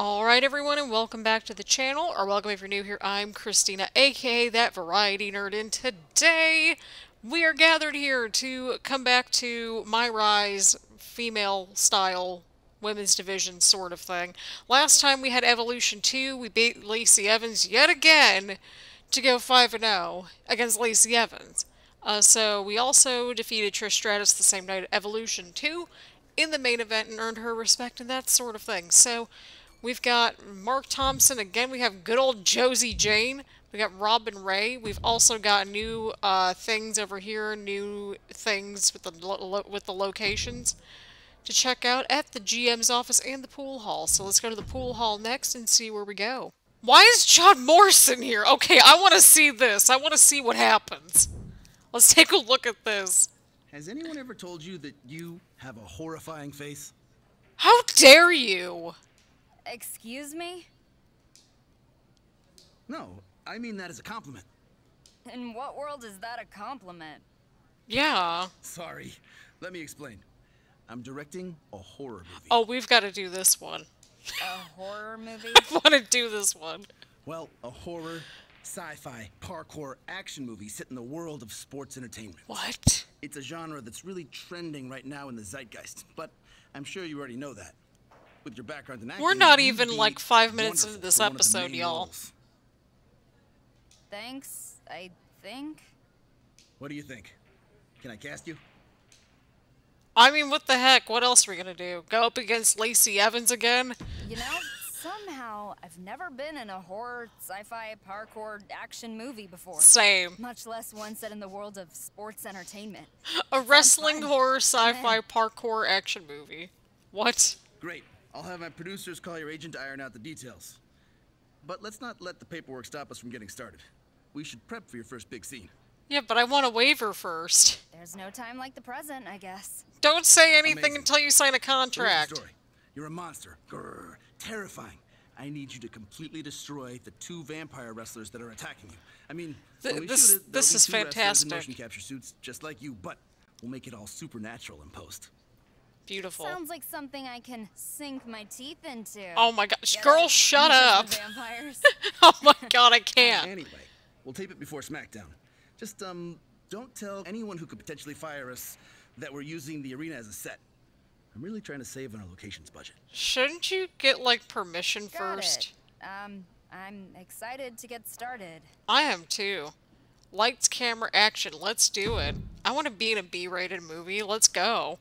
Alright everyone and welcome back to the channel, or welcome if you're new here, I'm Christina, aka That Variety Nerd, and today we are gathered here to come back to My Rise female style women's division sort of thing. Last time we had Evolution 2, we beat Lacey Evans yet again to go 5-0 against Lacey Evans. Uh, so we also defeated Trish Stratus the same night at Evolution 2 in the main event and earned her respect and that sort of thing. So we've got Mark Thompson. Again, we have good old Josie Jane. We got Robin Ray. We've also got new uh, things over here, new things with the with the locations to check out at the GM's office and the pool hall. So let's go to the pool hall next and see where we go. Why is John Morrison here? Okay, I want to see this. I want to see what happens. Let's take a look at this. Has anyone ever told you that you have a horrifying face? How dare you? Excuse me? No, I mean that as a compliment. In what world is that a compliment? Yeah. Sorry. Let me explain. I'm directing a horror movie. Oh, we've got to do this one. A horror movie? I want to do this one. Well, a horror, sci-fi, parkour action movie set in the world of sports entertainment. What? It's a genre that's really trending right now in the zeitgeist, but I'm sure you already know that. With your background in acting, We're not even like five minutes into this for one of the episode, y'all. Thanks, I think. What do you think? Can I cast you? I mean, what the heck? What else are we gonna do? Go up against Lacey Evans again? You know, somehow I've never been in a horror, sci-fi, parkour, action movie before. Same. Much less one set in the world of sports entertainment. A wrestling, horror, sci-fi, parkour action movie. What? Great. I'll have my producers call your agent to iron out the details. But let's not let the paperwork stop us from getting started. We should prep for your first big scene. Yeah, but I want a waiver first. There's no time like the present, I guess. Don't say anything Amazing. until you sign a contract. story. You're a monster. Grrr. Terrifying. I need you to completely destroy the two vampire wrestlers that are attacking you. I mean, Th- we this- shoot it, this there'll be is two wrestlers in fantastic. motion capture suits just like you, but we'll make it all supernatural in post. Beautiful. Sounds like something I can sink my teeth into. Oh my gosh, Get girl, it? shut up. Vampires. Oh my god, I can't. Anyway, we'll tape it before SmackDown. Just um, don't tell anyone who could potentially fire us that we're using the arena as a set. I'm really trying to save on our locations budget. Shouldn't you get like permission Got first? it. Um, I'm excited to get started. I am too. Lights, camera, action. Let's do it. I want to be in a B-rated movie. Let's go.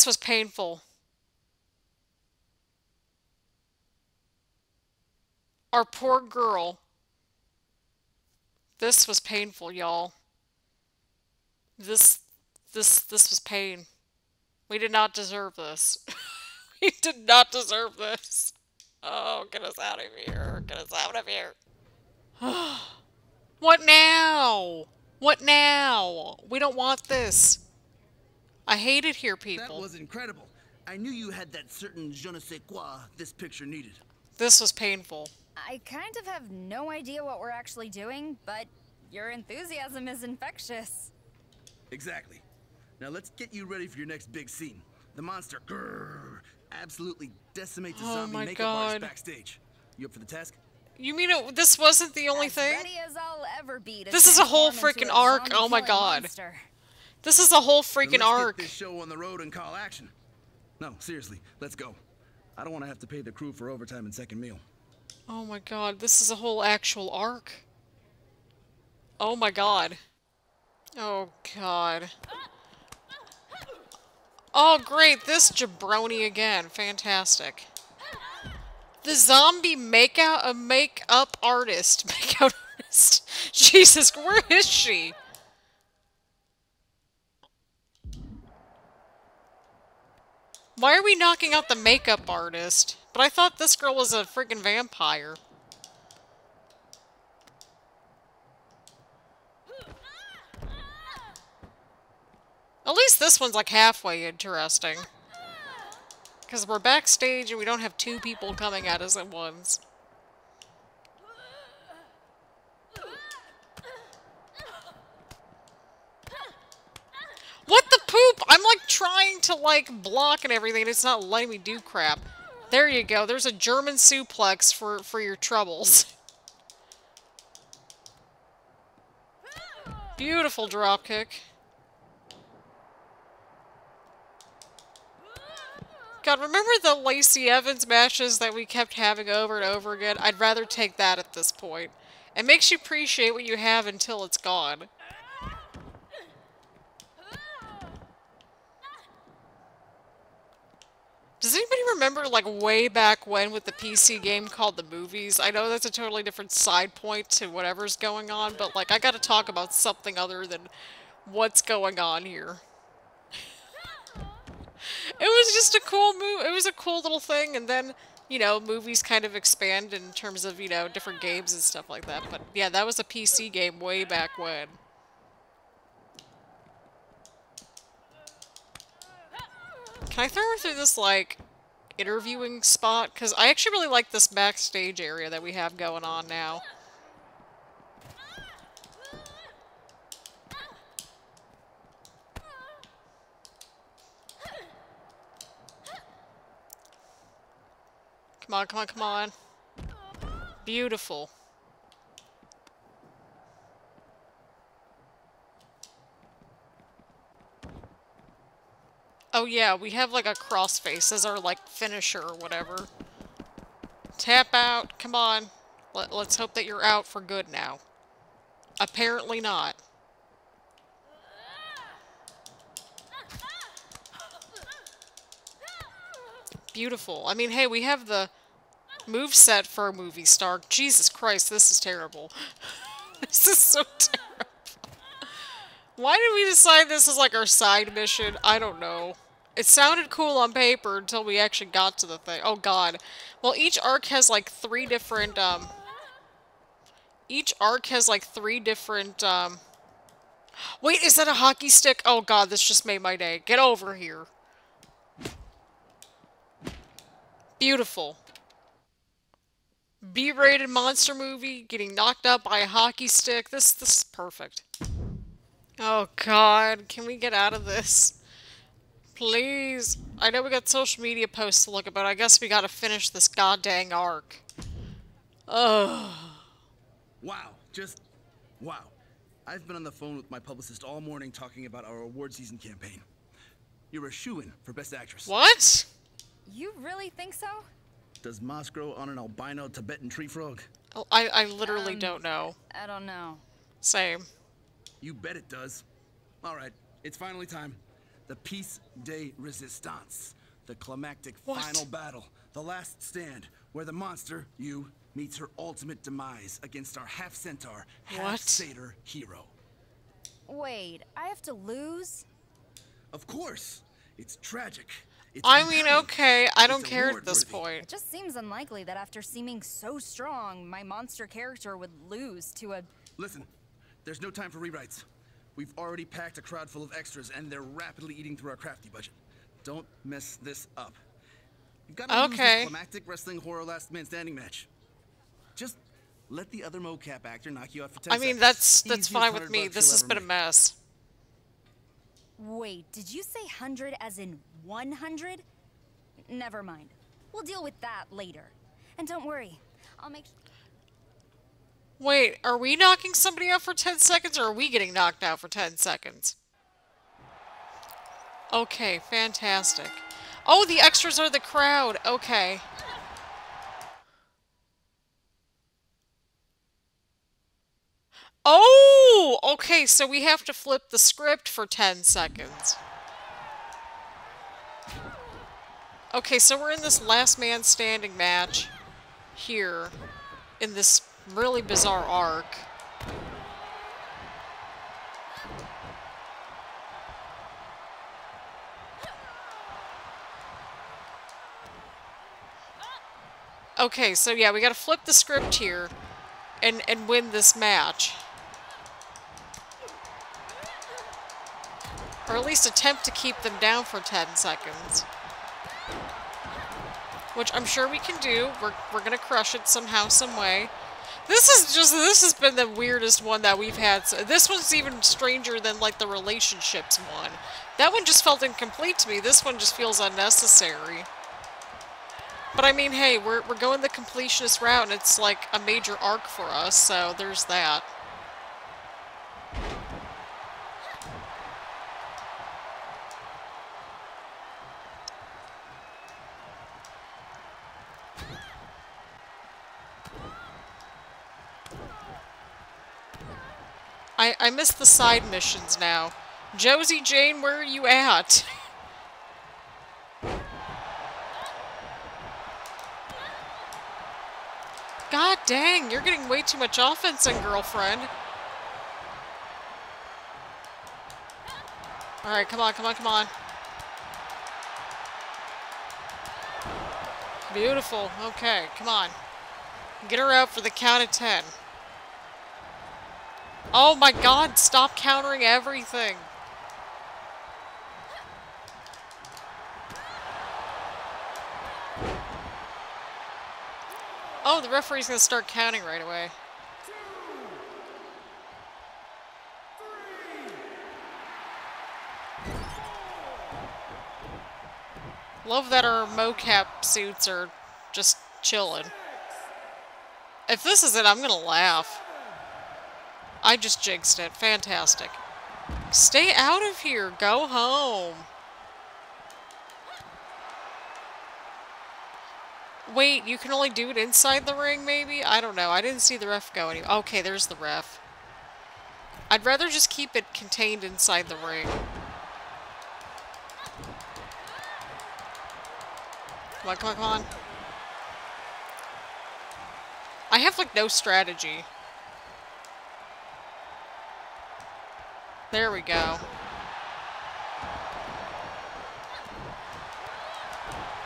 This was painful. Our poor girl. This was painful, y'all. This, this, this was pain. We did not deserve this. we did not deserve this. Oh, get us out of here. Get us out of here. what now? What now? We don't want this. I hate it here, people. That was incredible. I knew you had that certain je ne sais quoi this picture needed. This was painful. I kind of have no idea what we're actually doing, but your enthusiasm is infectious. Exactly. Now let's get you ready for your next big scene. The monster grrr, absolutely decimates a Oh zombie my makeup artist backstage. You up for the task? You mean it, this wasn't the only as thing? ready as I'll ever be This is a whole freaking arc. Oh my God. monster. This is a whole freaking let's arc. Get this show on the road and call action. No, seriously, let's go. I don't want to have to pay the crew for overtime and second meal. Oh my god, this is a whole actual arc. Oh my god. Oh god. Oh great, this jabroni again. Fantastic. The zombie makeout a makeup artist. Makeout artist. Jesus, where is she? Why are we knocking out the makeup artist? But I thought this girl was a freaking vampire. At least this one's like halfway interesting. Because we're backstage and we don't have two people coming at us at once. What the poop? I'm to like block and everything and it's not letting me do crap. There you go. There's a German suplex for, for your troubles. Beautiful dropkick. God, remember the Lacey Evans matches that we kept having over and over again? I'd rather take that at this point. It makes you appreciate what you have until it's gone. Does anybody remember, like, way back when with the PC game called The Movies? I know that's a totally different side point to whatever's going on, but, like, I gotta talk about something other than what's going on here. It was just a cool move. It was a cool little thing, and then, you know, movies kind of expand in terms of, you know, different games and stuff like that. But, yeah, that was a PC game way back when. Can I throw her through this, like, interviewing spot? Because I actually really like this backstage area that we have going on now. Come on, come on, come on. Beautiful. Oh yeah, we have like a crossface as our like finisher or whatever. Tap out, come on. Let, let's hope that you're out for good now. Apparently not. Beautiful. I mean, hey, we have the move set for a movie star. Jesus Christ, this is terrible. this is so terrible. Why did we decide this is like our side mission? I don't know. It sounded cool on paper until we actually got to the thing. Oh god. Well, each arc has like three different, um... Each arc has like three different, um... Wait, is that a hockey stick? Oh god, this just made my day. Get over here. Beautiful. B-rated monster movie, getting knocked up by a hockey stick. This, this is perfect. Oh god, can we get out of this? Please. I know we got social media posts to look at, but I guess we gotta finish this goddamn arc. Ugh. Wow, just wow. I've been on the phone with my publicist all morning talking about our award season campaign. You're a shoo-in for Best Actress. What? You really think so? Does moss grow on an albino Tibetan tree frog? Oh, I, I literally Um, don't know. I don't know. Same. You bet it does. All right, it's finally time. The Piece de Resistance, the climactic What? final battle, the last stand, where the monster, you, meets her ultimate demise against our half centaur, half What? satyr hero. Wait, I have to lose? Of course, it's tragic. It's I mean, okay, I don't care at this award-worthy. It just seems unlikely that after seeming so strong, my monster character would lose to a. Listen, there's no time for rewrites. We've already packed a crowd full of extras, and they're rapidly eating through our crafty budget. Don't mess this up. You've got to lose Okay. this climactic wrestling horror last man standing match. Just let the other mocap actor knock you out for 10 I mean, seconds. that's that's Easiest fine with me. This has ever been a mess. Wait, did you say 100 as in 100? Never mind. We'll deal with that later. And don't worry, I'll make. Wait, are we knocking somebody out for 10 seconds or are we getting knocked out for 10 seconds? Okay, fantastic. Oh, the extras are the crowd. Okay. Oh, okay, so we have to flip the script for 10 seconds. Okay, so we're in this last man standing match here in this really bizarre arc. Okay, so yeah, we gotta flip the script here and, and win this match. Or at least attempt to keep them down for 10 seconds. Which I'm sure we can do. We're, we're gonna crush it somehow, some way. This is just, this has been the weirdest one that we've had. So this one's even stranger than, like, the relationships one. That one just felt incomplete to me. This one just feels unnecessary. But I mean, hey, we're, we're going the completionist route, and it's, like, a major arc for us, so there's that. I, miss the side missions now. Josie Jane, where are you at? God dang, you're getting way too much offense in, girlfriend. Alright, come on, come on, come on. Beautiful. Okay, come on. Get her out for the count of ten. Oh my god, stop countering everything. Oh, the referee's gonna start counting right away. Love that our mocap suits are just chilling. If this is it, I'm gonna laugh. I just jinxed it. Fantastic. Stay out of here. Go home. Wait, you can only do it inside the ring, maybe? I don't know. I didn't see the ref go anywhere. Okay, there's the ref. I'd rather just keep it contained inside the ring. Come on, come on, come on. I have, like, no strategy. There we go.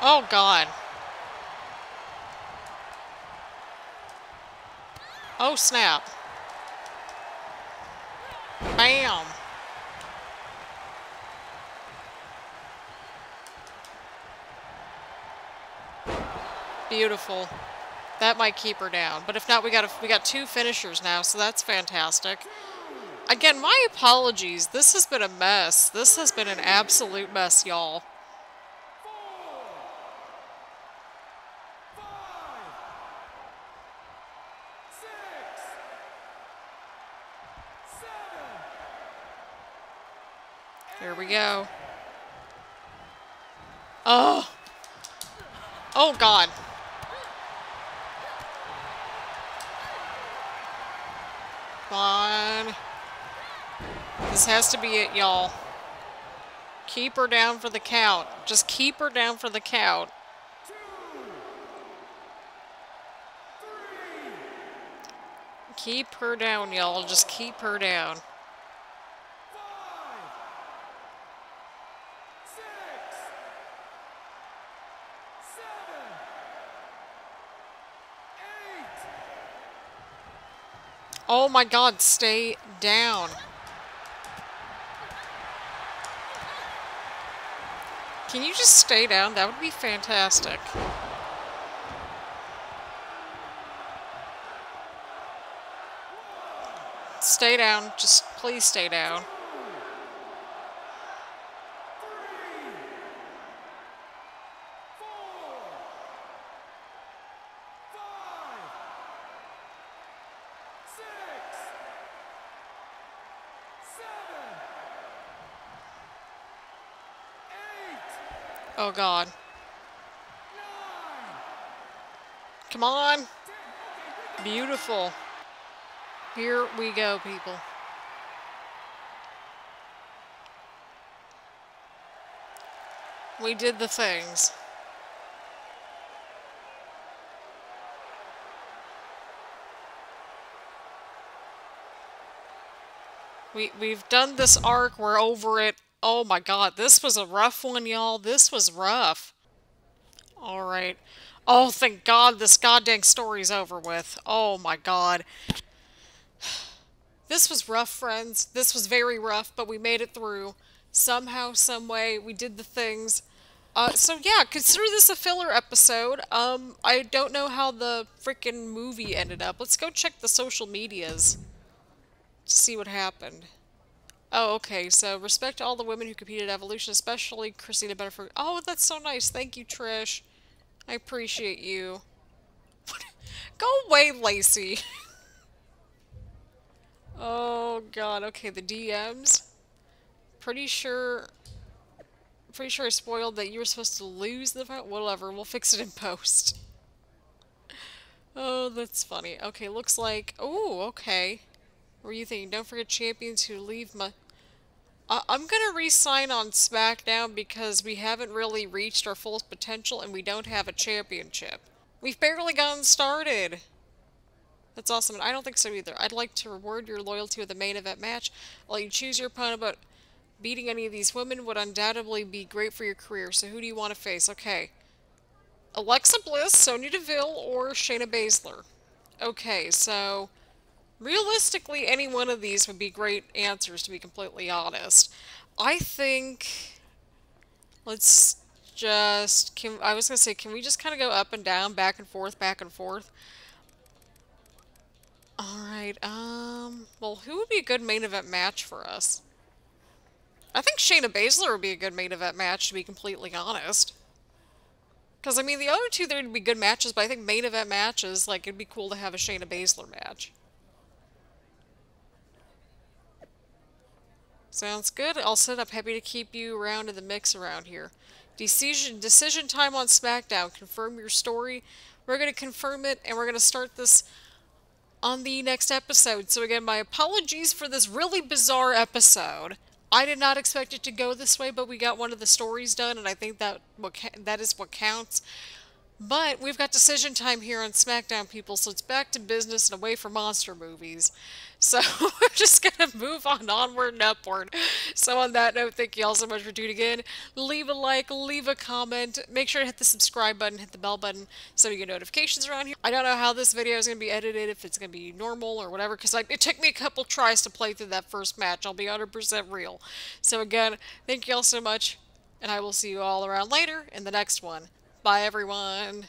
Oh, God. Oh, snap. Bam. Beautiful. That might keep her down. But if not, we got a, we got two finishers now, so that's fantastic. Again, my apologies. This has been a mess. This has been an absolute mess, y'all. Here we go. Oh. Oh, God. Come. This has to be it, y'all. Keep her down for the count. Just keep her down for the count. Keep her down, y'all. Just keep her down. Oh my god, stay down. Can you just stay down? That would be fantastic. Stay down. Just please stay down. Oh god. Come on. Beautiful. Here we go, people. We did the things. We, we've done this arc, we're over it. Oh my god, this was a rough one, y'all. This was rough. Alright. Oh, thank god this goddamn story's over with. Oh my god. This was rough, friends. This was very rough, but we made it through. Somehow, someway, we did the things. Uh, so yeah, consider this a filler episode. Um, I don't know how the freaking movie ended up. Let's go check the social medias to see what happened. Oh, okay. So respect to all the women who competed at Evolution, especially Christina Bennett. Oh, that's so nice. Thank you, Trish. I appreciate you. Go away, Lacey. oh, God. Okay, the DMs. Pretty sure... Pretty sure I spoiled that you were supposed to lose the fight. Whatever, we'll fix it in post. Oh, that's funny. Okay, looks like... Oh, okay. What were you thinking? Don't forget champions who leave my... I'm gonna re-sign on SmackDown because we haven't really reached our full potential and we don't have a championship. We've barely gotten started. That's awesome, and I don't think so either. I'd like to reward your loyalty with a main event match. While you choose your opponent, but beating any of these women would undoubtedly be great for your career. So who do you want to face? Okay. Alexa Bliss, Sonya Deville, or Shayna Baszler. Okay, so realistically, any one of these would be great answers, to be completely honest. I think... Let's just... Can, I was going to say, can we just kind of go up and down, back and forth, back and forth? Alright, um... Well, who would be a good main event match for us? I think Shayna Baszler would be a good main event match, to be completely honest. Because, I mean, the other two, there'd be good matches, but I think main event matches, like, it'd be cool to have a Shayna Baszler match. Sounds good. I'll set up. Happy to keep you around in the mix around here. Decision decision time on SmackDown. Confirm your story. We're going to confirm it, and we're going to start this on the next episode. So again, my apologies for this really bizarre episode. I did not expect it to go this way, but we got one of the stories done, and I think that what that is what counts. But we've got decision time here on SmackDown, people, so it's back to business and away from monster movies. So we're just going to move on onward and upward. So on that note, thank you all so much for tuning in. Leave a like, leave a comment. Make sure to hit the subscribe button, hit the bell button so you get notifications around here. I don't know how this video is going to be edited, if it's going to be normal or whatever, because it took me a couple tries to play through that first match. I'll be 100% real. So again, thank you all so much, and I will see you all around later in the next one. Bye, everyone.